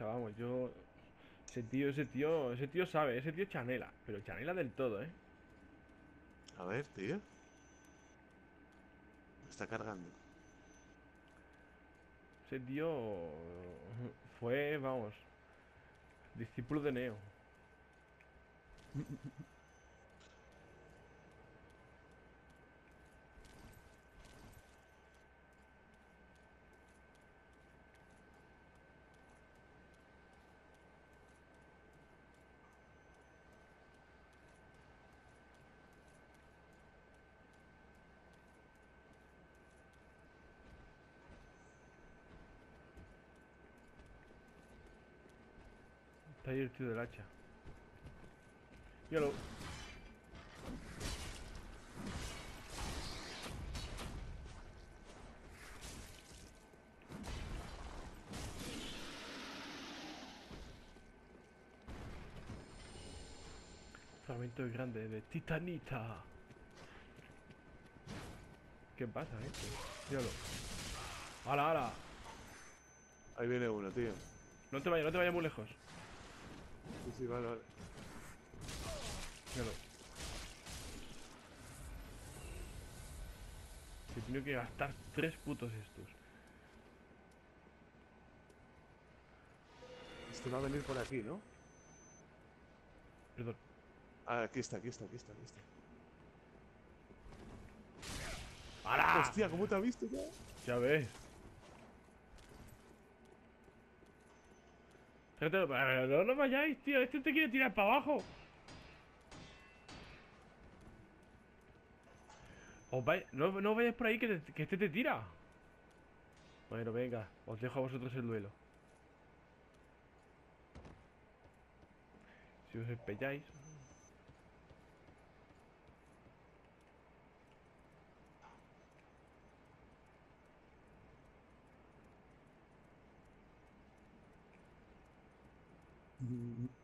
vamos, yo... Ese tío, ese tío, ese tío sabe, ese tío chanela, pero chanela del todo, ¿eh? A ver, tío. Me está cargando. Ese tío fue, vamos, discípulo de Neo. Está ahí el tío del hacha. Míralo. Fragmento grande de titanita. ¿Qué pasa, eh? Míralo. ¡Hala, hala! Ahí viene uno, tío. No te vayas, no te vayas muy lejos. Sí, sí, vale, vale. Míralo. He tenido que gastar tres putos estos. Este va a venir por aquí, ¿no? Perdón. Ah, aquí está, aquí está, aquí está, aquí está. ¡Hala! Hostia, ¿cómo te ha visto ya? Ya ves. Fíjate, pero no, no vayáis, tío. Este te quiere tirar para abajo. No, no vayáis por ahí que, te- que este te tira. Bueno, venga. Os dejo a vosotros el duelo. Si os espelláis. Mm-hmm.